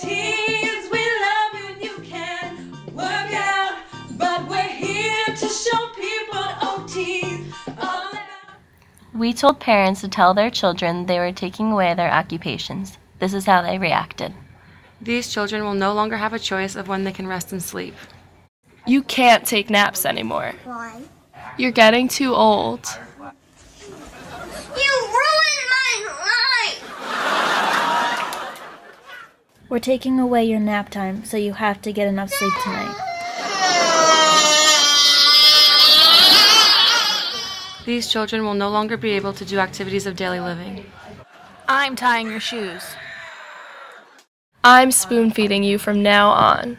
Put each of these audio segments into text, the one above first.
teens, we love you and you can work out, but we're here to show people oh, OT's. We told parents to tell their children they were taking away their occupations. This is how they reacted. These children will no longer have a choice of when they can rest and sleep. You can't take naps anymore. Why? You're getting too old. You ruined my life! We're taking away your nap time, so you have to get enough sleep tonight. These children will no longer be able to do activities of daily living. I'm tying your shoes. I'm spoon feeding you from now on.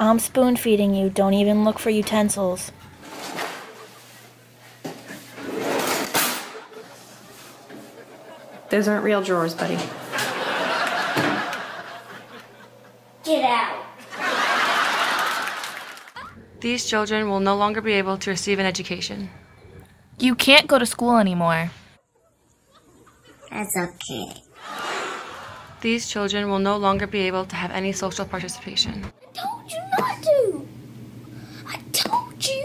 I'm spoon feeding you. Don't even look for utensils. Those aren't real drawers, buddy. Get out. These children will no longer be able to receive an education. You can't go to school anymore. That's okay. These children will no longer be able to have any social participation. I told you not to. I told you.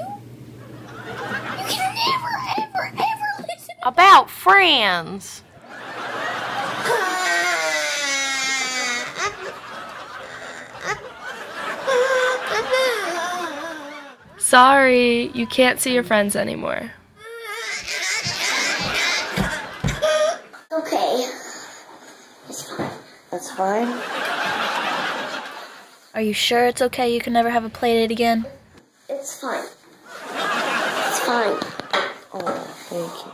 You can never, ever, ever listen. About friends. Sorry, you can't see your friends anymore. Okay. It's fine. That's fine. Are you sure it's okay you can never have a play date again? It's fine. It's fine. Oh, thank you.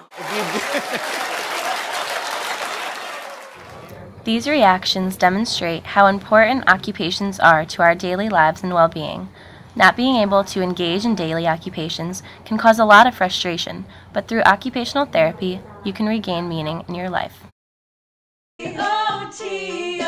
These reactions demonstrate how important occupations are to our daily lives and well being. Not being able to engage in daily occupations can cause a lot of frustration, but through occupational therapy, you can regain meaning in your life. OT